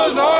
Rosa!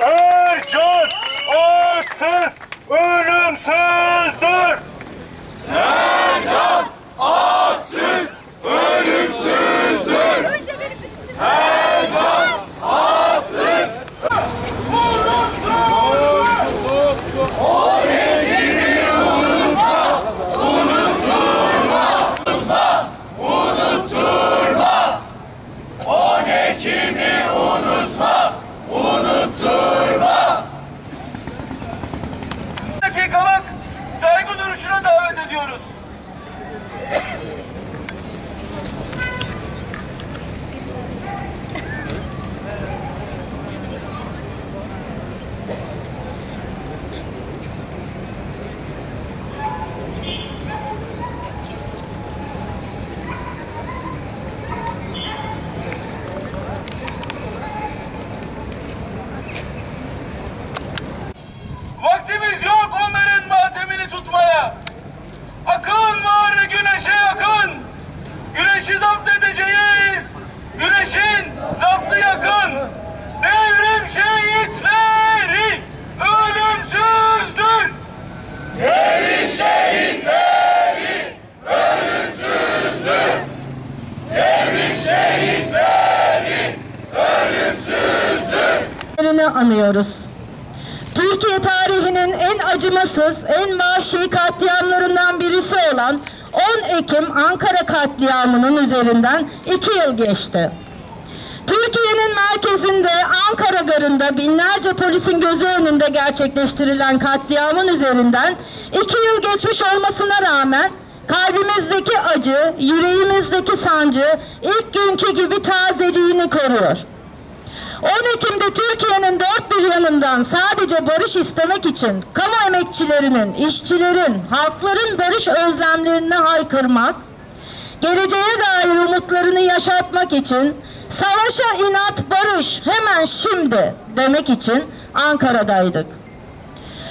Ercan atsız ölümsüzdür. Ercan atsız ölümsüzdür. Ercan atsız O ne kimi unutma, Yerini anıyoruz. Türkiye tarihinin en acımasız, en vahşi katliamlarından birisi olan 10 Ekim Ankara katliamının üzerinden 2 yıl geçti. Türkiye'nin merkezinde Ankara Garı'nda binlerce polisin gözü önünde gerçekleştirilen katliamın üzerinden 2 yıl geçmiş olmasına rağmen kalbimizdeki acı, yüreğimizdeki sancı ilk günkü gibi tazeliğini koruyor. 10 Ekim'de Türkiye'nin dört bir yanından sadece barış istemek için kamu emekçilerinin, işçilerin, halkların barış özlemlerini haykırmak, geleceğe dair umutlarını yaşatmak için savaşa inat barış hemen şimdi demek için Ankara'daydık.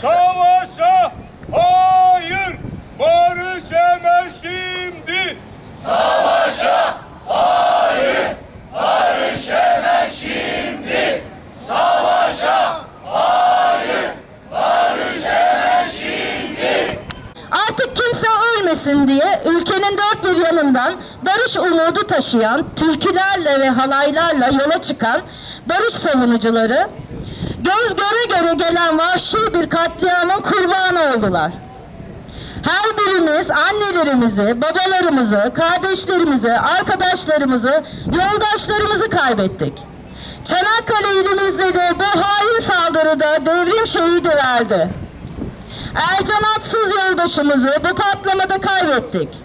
Savaşa hayır, barış hemen şimdi. Savaşa hayır, barış hemen şimdi. Savaşa hayır, barış hemen şimdi. Artık kimse ölmesin diye ülkenin dört bir yanından barış umudu taşıyan, türkülerle ve halaylarla yola çıkan barış savunucuları göz göre göre gelen vahşi bir katliamın kurbanı oldular. Her birimiz annelerimizi, babalarımızı, kardeşlerimizi, arkadaşlarımızı, yoldaşlarımızı kaybettik. Çanakkale ilimizde de bu hain saldırıda devrim şehidi verdi. Ercan Atsız yoldaşımızı bu patlamada kaybettik.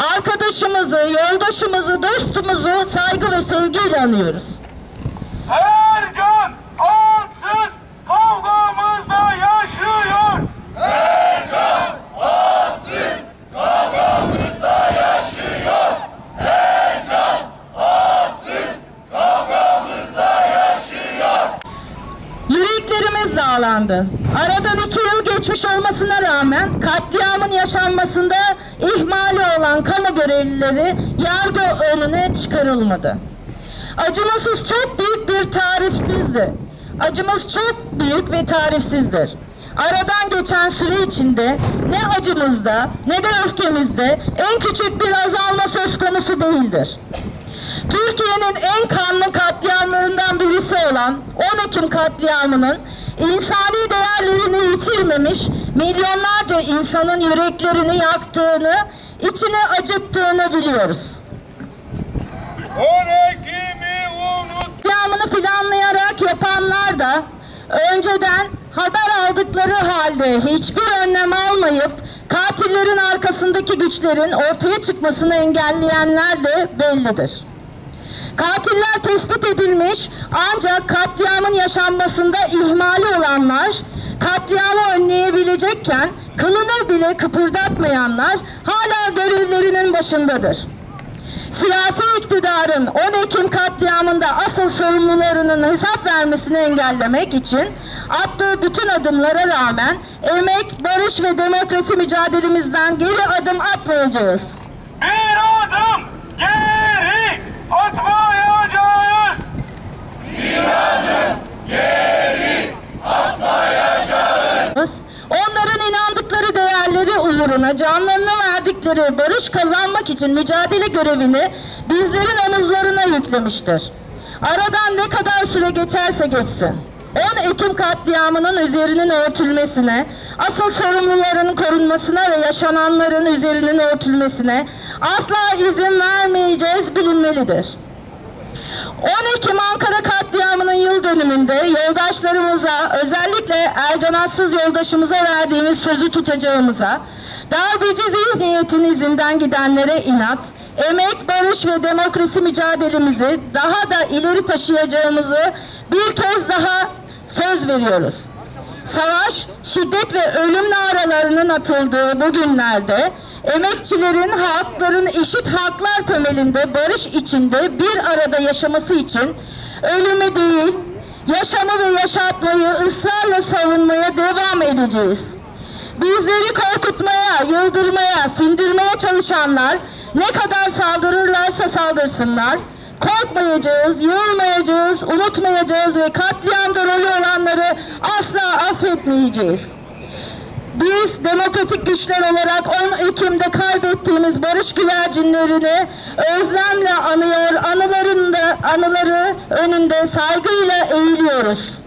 Arkadaşımızı, yoldaşımızı, dostumuzu saygı ve sevgiyle anıyoruz. Ercan atsız kavgamızda yaşıyor. Ercan atsız kavgamızda yaşıyor. Ercan atsız kavgamızda yaşıyor. Yüreklerimiz dağlandı. Aradan iki yıl geçmiş olmasına rağmen katliamın yaşanmasında ihmali olan kamu görevlileri yargı önüne çıkarılmadı. Acımasız çok büyük bir tarifsizdi. Acımız çok büyük ve tarifsizdir. Aradan geçen süre içinde ne acımızda ne de öfkemizde en küçük bir azalma söz konusu değildir. Türkiye'nin en kanlı katliamlarından birisi olan 10 Ekim katliamının insani değerlerini yitirmemiş, milyonlarca insanın yüreklerini yaktığını, içini acıttığını biliyoruz. 10 Ekim'i unut. Katliamını planlayarak yapanlar da önceden haber aldıkları halde hiçbir önlem almayıp katillerin arkasındaki güçlerin ortaya çıkmasını engelleyenler de bellidir. Katiller tespit edilmiş ancak katliamın yaşanmasında ihmali olanlar, katliamı önleyebilecekken kılını bile kıpırdatmayanlar hala görevlerinin başındadır. Siyasi iktidarın 10 Ekim katliamında asıl sorumlularının hesap vermesini engellemek için attığı bütün adımlara rağmen emek, barış ve demokrasi mücadelemizden geri adım atmayacağız. Bir adım geri atmayacağız. Canlarını verdikleri barış kazanmak için mücadele görevini bizlerin omuzlarına yüklemiştir. Aradan ne kadar süre geçerse geçsin. 10 Ekim katliamının üzerinin örtülmesine, asıl sorumluların korunmasına ve yaşananların üzerinin örtülmesine asla izin vermeyeceğiz bilinmelidir. 10 Ekim Ankara katliamının yıl dönümünde yoldaşlarımıza özellikle Ercan Assız yoldaşımıza verdiğimiz sözü tutacağımıza, darbeci zihniyetin izinden gidenlere inat, emek, barış ve demokrasi mücadelemizi daha da ileri taşıyacağımızı bir kez daha söz veriyoruz. Savaş, şiddet ve ölüm naralarının atıldığı bu günlerde emekçilerin, halkların eşit haklar temelinde barış içinde bir arada yaşaması için ölümü değil, yaşamı ve yaşatmayı ısrarla savunmaya devam edeceğiz. Bizleri korkutmaya, yıldırmaya, sindirmeye çalışanlar ne kadar saldırırlarsa saldırsınlar, korkmayacağız, yılmayacağız, unutmayacağız ve katliamda rolü olanları asla affetmeyeceğiz. Biz demokratik güçler olarak 10 Ekim'de kaybettiğimiz barış güvercinlerini özlemle anıyor, anılarında, anıları önünde saygıyla eğiliyoruz.